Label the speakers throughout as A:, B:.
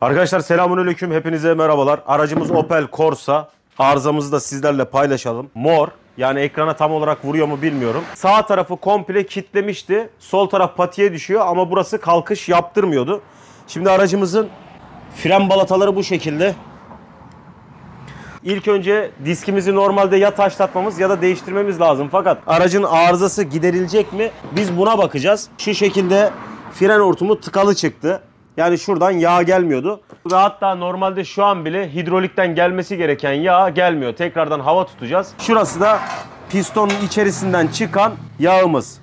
A: Arkadaşlar selamünaleyküm. Hepinize merhabalar. Aracımız Opel Corsa. Arızamızı da sizlerle paylaşalım. Mor. Yani ekrana tam olarak vuruyor mu bilmiyorum. Sağ tarafı komple kitlemişti. Sol taraf patiye düşüyor ama burası kalkış yaptırmıyordu. Şimdi aracımızın fren balataları bu şekilde. İlk önce diskimizi normalde ya taşlatmamız ya da değiştirmemiz lazım. Fakat aracın arızası giderilecek mi? Biz buna bakacağız. Şu şekilde fren hortumu tıkalı çıktı. Yani şuradan yağ gelmiyordu. Ve hatta normalde şu an bile hidrolikten gelmesi gereken yağ gelmiyor. Tekrardan hava tutacağız. Şurası da pistonun içerisinden çıkan yağımız.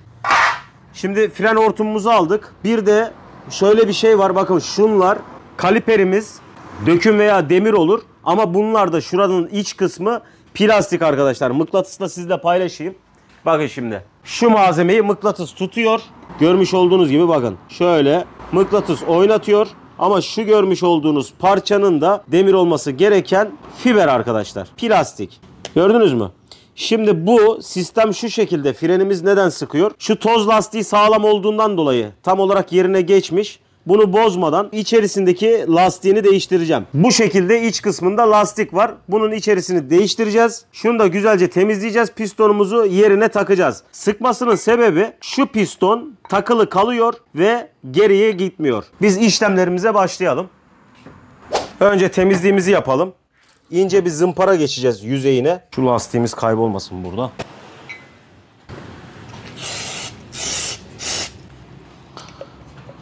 A: Şimdi fren hortumumuzu aldık. Bir de şöyle bir şey var. Bakın şunlar kaliperimiz döküm veya demir olur. Ama bunlar da şuranın iç kısmı plastik arkadaşlar. Mıknatısla sizle paylaşayım. Bakın şimdi. Şu malzemeyi mıknatıs tutuyor. Görmüş olduğunuz gibi bakın. Şöyle mıknatıs oynatıyor. Ama şu görmüş olduğunuz parçanın da demir olması gereken fiber arkadaşlar. Plastik. Gördünüz mü? Şimdi bu sistem şu şekilde frenimiz neden sıkıyor? Şu toz lastiği sağlam olduğundan dolayı tam olarak yerine geçmiş. Bunu bozmadan içerisindeki lastiğini değiştireceğim. Bu şekilde iç kısmında lastik var. Bunun içerisini değiştireceğiz. Şunu da güzelce temizleyeceğiz. Pistonumuzu yerine takacağız. Sıkmasının sebebi şu piston takılı kalıyor ve geriye gitmiyor. Biz işlemlerimize başlayalım. Önce temizliğimizi yapalım. İnce bir zımpara geçeceğiz yüzeyine. Şu lastiğimiz kaybolmasın burada.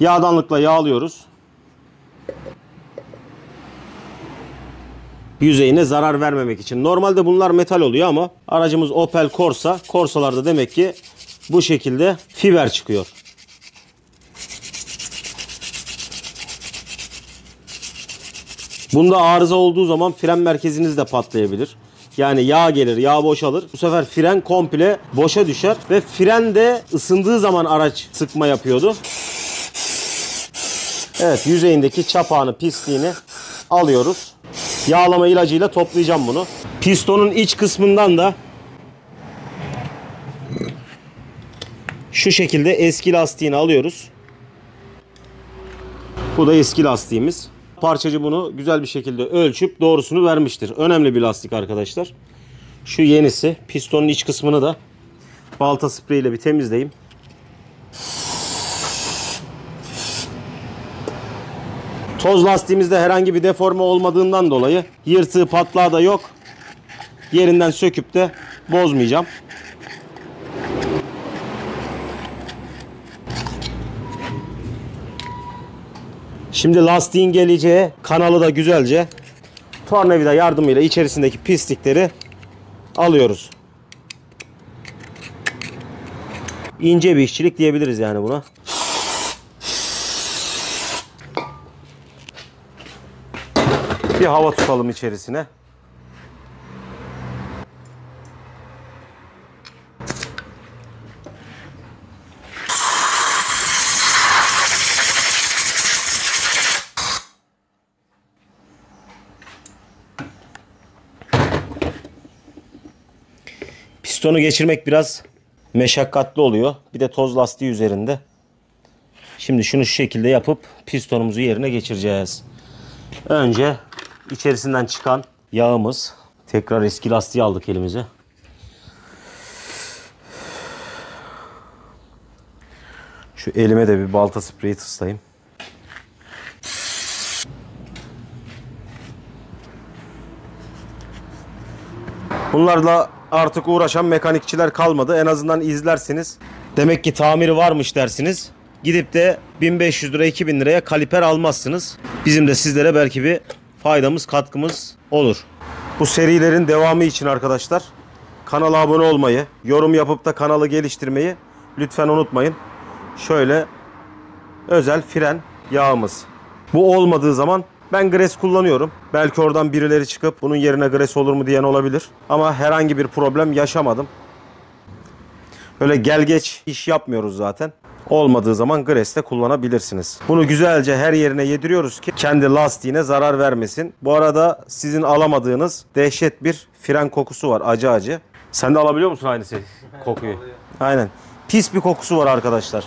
A: Yağdanlıkla yağlıyoruz. Yüzeyine zarar vermemek için. Normalde bunlar metal oluyor ama aracımız Opel Corsa. Corsa'larda demek ki bu şekilde fiber çıkıyor. Bunda arıza olduğu zaman fren merkeziniz de patlayabilir. Yani yağ gelir, yağ boşalır. Bu sefer fren komple boşa düşer ve fren de ısındığı zaman araç sıkma yapıyordu. Evet yüzeyindeki çapağını, pisliğini alıyoruz. Yağlama ilacıyla toplayacağım bunu. Pistonun iç kısmından da şu şekilde eski lastiğini alıyoruz. Bu da eski lastiğimiz. Parçacı bunu güzel bir şekilde ölçüp doğrusunu vermiştir. Önemli bir lastik arkadaşlar. Şu yenisi. Pistonun iç kısmını da balta spreyiyle bir temizleyeyim. Toz lastiğimizde herhangi bir deforme olmadığından dolayı yırtığı patlağı da yok. Yerinden söküp de bozmayacağım. Şimdi lastiğin geleceği kanalı da güzelce tornavida yardımıyla içerisindeki pislikleri alıyoruz. İnce bir işçilik diyebiliriz yani buna. Bir hava tutalım içerisine. Pistonu geçirmek biraz meşakkatli oluyor. Bir de toz lastiği üzerinde. Şimdi şunu şu şekilde yapıp pistonumuzu yerine geçireceğiz. Önce içerisinden çıkan yağımız. Tekrar eski lastiği aldık elimize. Şu elime de bir balta spreyi tıslayayım. Bunlarla artık uğraşan mekanikçiler kalmadı. En azından izlersiniz. Demek ki tamiri varmış dersiniz. Gidip de 1500 lira 2000 liraya kaliper almazsınız. Bizim de sizlere belki bir faydamız katkımız olur. Bu serilerin devamı için arkadaşlar kanala abone olmayı, yorum yapıp da kanalı geliştirmeyi lütfen unutmayın. Şöyle özel fren yağımız. Bu olmadığı zaman ben gres kullanıyorum. Belki oradan birileri çıkıp bunun yerine gres olur mu diyen olabilir. Ama herhangi bir problem yaşamadım. Öyle gel geç iş yapmıyoruz zaten. Olmadığı zaman Gres'te kullanabilirsiniz. Bunu güzelce her yerine yediriyoruz ki kendi lastiğine zarar vermesin. Bu arada sizin alamadığınız dehşet bir fren kokusu var acı acı. Sen de alabiliyor musun aynısı kokuyu? Aynen. Pis bir kokusu var arkadaşlar.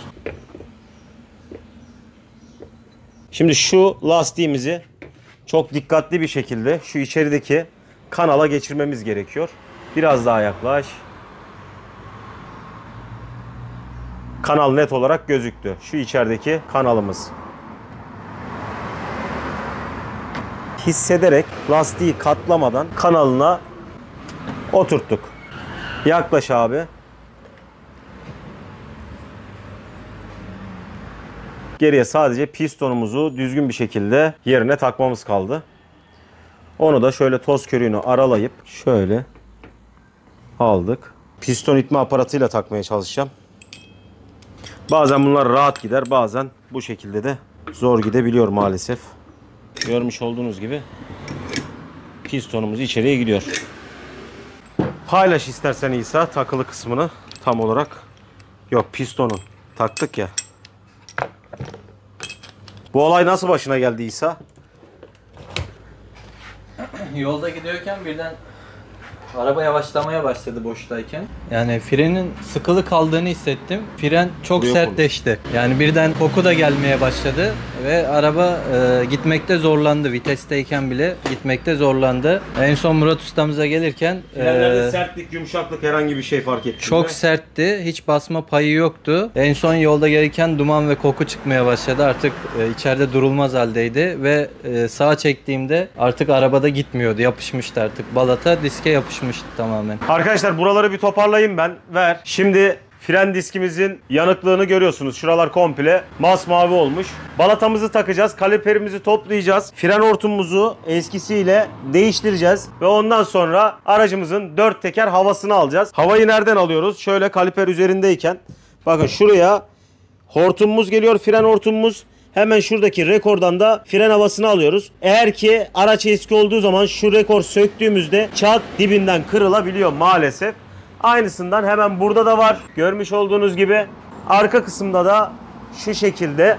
A: Şimdi şu lastiğimizi çok dikkatli bir şekilde şu içerideki kanala geçirmemiz gerekiyor. Biraz daha yaklaş. Kanal net olarak gözüktü. Şu içerideki kanalımız. Hissederek lastiği katlamadan kanalına oturttuk. Yaklaş abi. Geriye sadece pistonumuzu düzgün bir şekilde yerine takmamız kaldı. Onu da şöyle toz körüğünü aralayıp şöyle aldık. Piston itme aparatıyla takmaya çalışacağım. Bazen bunlar rahat gider, bazen bu şekilde de zor gidebiliyor maalesef. Görmüş olduğunuz gibi pistonumuz içeriye gidiyor. Paylaş istersen İsa takılı kısmını tam olarak. Yok pistonu taktık ya. Bu olay nasıl başına geldi İsa?
B: Yolda gidiyorken birden araba yavaşlamaya başladı boştayken. Yani frenin sıkılı kaldığını hissettim. Fren çok
A: Buraya
B: sertleşti. Yani birden koku da gelmeye başladı ve araba e, gitmekte zorlandı. Vitesteyken bile gitmekte zorlandı. En son Murat ustamıza gelirken
A: Frenlerde
B: e,
A: sertlik, yumuşaklık herhangi bir şey fark ettin
B: çok sertti. Hiç basma payı yoktu. En son yolda gelirken duman ve koku çıkmaya başladı. Artık e, içeride durulmaz haldeydi ve e, sağa çektiğimde artık arabada gitmiyordu. Yapışmıştı artık. Balata diske yapışmıştı tamamen.
A: Arkadaşlar buraları bir toparlayayım ben. Ver. Şimdi fren diskimizin yanıklığını görüyorsunuz. Şuralar komple masmavi olmuş. Balatamızı takacağız. Kaliperimizi toplayacağız. Fren hortumumuzu eskisiyle değiştireceğiz. Ve ondan sonra aracımızın dört teker havasını alacağız. Havayı nereden alıyoruz? Şöyle kaliper üzerindeyken. Bakın şuraya hortumumuz geliyor. Fren hortumumuz. Hemen şuradaki rekordan da fren havasını alıyoruz. Eğer ki araç eski olduğu zaman şu rekor söktüğümüzde çat dibinden kırılabiliyor maalesef. Aynısından hemen burada da var. Görmüş olduğunuz gibi arka kısımda da şu şekilde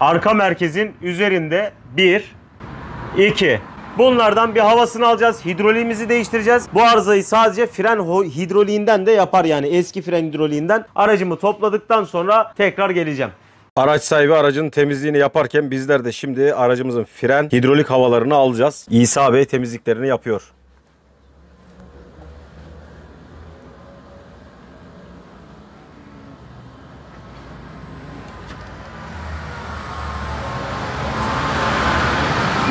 A: arka merkezin üzerinde 1 2 Bunlardan bir havasını alacağız. Hidroliğimizi değiştireceğiz. Bu arızayı sadece fren hidroliğinden de yapar yani eski fren hidroliğinden. Aracımı topladıktan sonra tekrar geleceğim. Araç sahibi aracın temizliğini yaparken bizler de şimdi aracımızın fren hidrolik havalarını alacağız. İsa Bey temizliklerini yapıyor.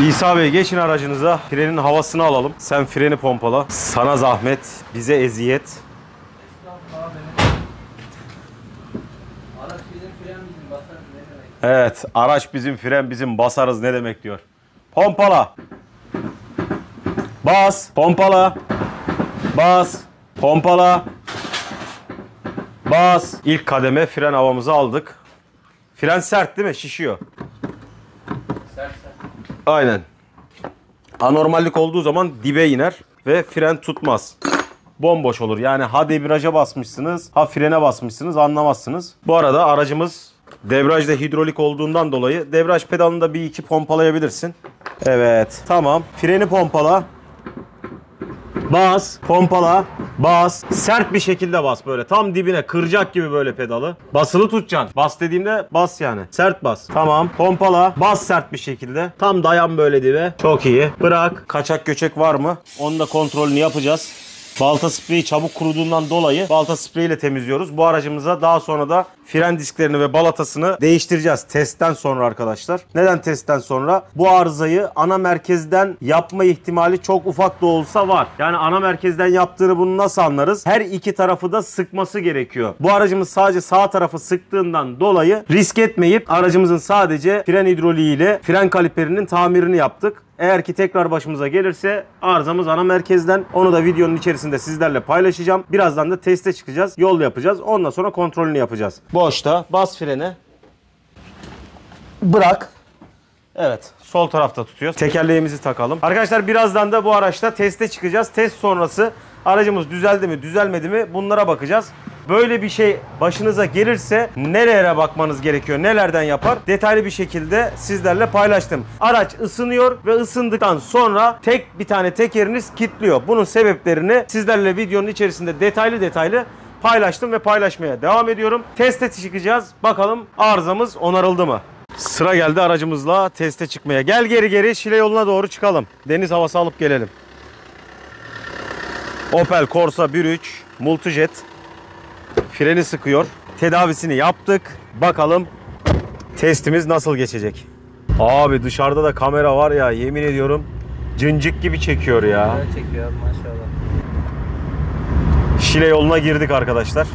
A: İsa Bey geçin aracınıza. Frenin havasını alalım. Sen freni pompala. Sana zahmet, bize eziyet. Evet, araç bizim, fren bizim, basarız ne demek diyor. Pompala. Bas, pompala. Bas, pompala. Bas. İlk kademe fren havamızı aldık. Fren sert değil mi? Şişiyor. Aynen. Anormallik olduğu zaman dibe iner ve fren tutmaz. Bomboş olur. Yani ha debriyaja basmışsınız, ha frene basmışsınız anlamazsınız. Bu arada aracımız debriyajda hidrolik olduğundan dolayı debriyaj pedalını da bir iki pompalayabilirsin. Evet. Tamam. Freni pompala. Bas, pompala, bas. Sert bir şekilde bas böyle. Tam dibine kıracak gibi böyle pedalı. Basılı tutacaksın. Bas dediğimde bas yani. Sert bas. Tamam. Pompala. Bas sert bir şekilde. Tam dayan böyle dibe. Çok iyi. Bırak. Kaçak göçek var mı? Onun da kontrolünü yapacağız. Balta spreyi çabuk kuruduğundan dolayı balta spreyiyle temizliyoruz. Bu aracımıza daha sonra da fren disklerini ve balatasını değiştireceğiz testten sonra arkadaşlar. Neden testten sonra? Bu arızayı ana merkezden yapma ihtimali çok ufak da olsa var. Yani ana merkezden yaptığını bunu nasıl anlarız? Her iki tarafı da sıkması gerekiyor. Bu aracımız sadece sağ tarafı sıktığından dolayı risk etmeyip aracımızın sadece fren hidroliğiyle fren kaliperinin tamirini yaptık. Eğer ki tekrar başımıza gelirse arızamız ana merkezden. Onu da videonun içerisinde sizlerle paylaşacağım. Birazdan da teste çıkacağız. Yol yapacağız. Ondan sonra kontrolünü yapacağız. Boşta bas frene. Bırak. Evet. Sol tarafta tutuyoruz. Tekerleğimizi takalım. Arkadaşlar birazdan da bu araçta teste çıkacağız. Test sonrası aracımız düzeldi mi düzelmedi mi bunlara bakacağız. Böyle bir şey başınıza gelirse nerelere bakmanız gerekiyor, nelerden yapar detaylı bir şekilde sizlerle paylaştım. Araç ısınıyor ve ısındıktan sonra tek bir tane tekeriniz kilitliyor. Bunun sebeplerini sizlerle videonun içerisinde detaylı detaylı paylaştım ve paylaşmaya devam ediyorum. Teste çıkacağız. Bakalım arızamız onarıldı mı? Sıra geldi aracımızla teste çıkmaya. Gel geri geri Şile yoluna doğru çıkalım. Deniz havası alıp gelelim. Opel Corsa 1.3 Multijet freni sıkıyor. Tedavisini yaptık. Bakalım testimiz nasıl geçecek. Abi dışarıda da kamera var ya yemin ediyorum cıncık gibi çekiyor ya.
B: Çekiyor maşallah.
A: Şile yoluna girdik arkadaşlar.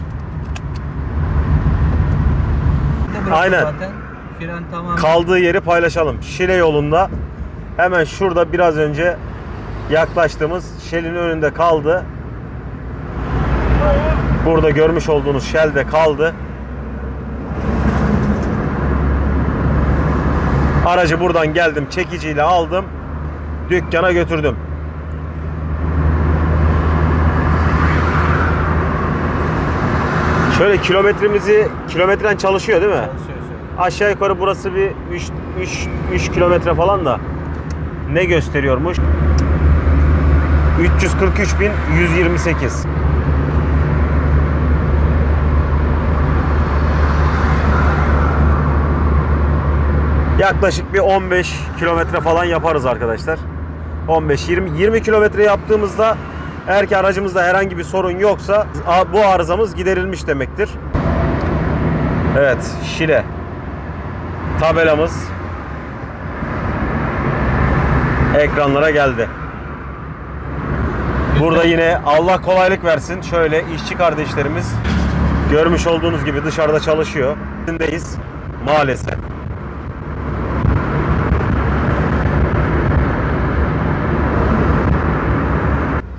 A: Aynen.
B: Zaten fren tamam.
A: Kaldığı yeri paylaşalım. Şile yolunda hemen şurada biraz önce yaklaştığımız Shell'in önünde kaldı. Burada görmüş olduğunuz Shell de kaldı. Aracı buradan geldim çekiciyle aldım. Dükkana götürdüm. Şöyle kilometremizi kilometren çalışıyor değil mi?
B: Çalışıyor.
A: Aşağı yukarı burası bir 3 3 3 kilometre falan da ne gösteriyormuş? 343.128. Yaklaşık bir 15 kilometre falan yaparız arkadaşlar. 15 20 20 kilometre yaptığımızda eğer ki aracımızda herhangi bir sorun yoksa bu arızamız giderilmiş demektir. Evet, Şile tabelamız ekranlara geldi. Burada yine Allah kolaylık versin. Şöyle işçi kardeşlerimiz görmüş olduğunuz gibi dışarıda çalışıyor. Maalesef.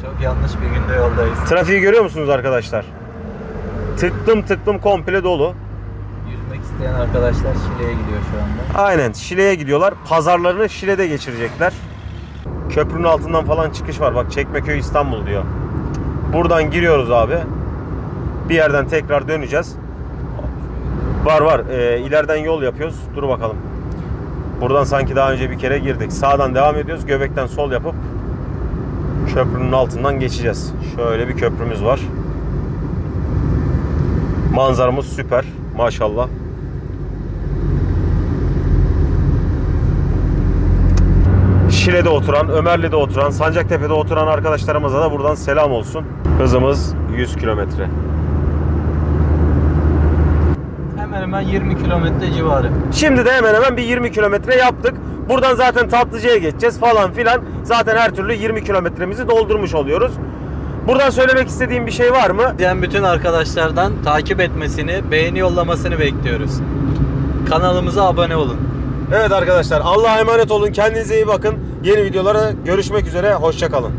B: Çok yanlış bir günde yoldayız.
A: Trafiği görüyor musunuz arkadaşlar? Tıklım tıklım komple dolu.
B: Yüzmek isteyen arkadaşlar Şile'ye gidiyor şu anda.
A: Aynen Şile'ye gidiyorlar. Pazarlarını Şile'de geçirecekler. Köprünün altından falan çıkış var. Bak Çekmeköy İstanbul diyor. Buradan giriyoruz abi. Bir yerden tekrar döneceğiz. Var var. Ee, ileriden yol yapıyoruz. Dur bakalım. Buradan sanki daha önce bir kere girdik. Sağdan devam ediyoruz. Göbekten sol yapıp köprünün altından geçeceğiz. Şöyle bir köprümüz var. Manzaramız süper. Maşallah. Şile'de oturan, Ömerli'de oturan, Sancaktepe'de oturan arkadaşlarımıza da buradan selam olsun. Hızımız 100 kilometre.
B: Hemen hemen 20 kilometre civarı.
A: Şimdi de hemen hemen bir 20 kilometre yaptık. Buradan zaten Tatlıca'ya geçeceğiz falan filan. Zaten her türlü 20 kilometremizi doldurmuş oluyoruz. Buradan söylemek istediğim bir şey var mı?
B: Diyen bütün arkadaşlardan takip etmesini, beğeni yollamasını bekliyoruz. Kanalımıza abone olun.
A: Evet arkadaşlar Allah'a emanet olun. Kendinize iyi bakın. Yeni videolara görüşmek üzere. Hoşçakalın.